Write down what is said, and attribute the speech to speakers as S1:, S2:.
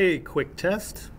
S1: A quick test.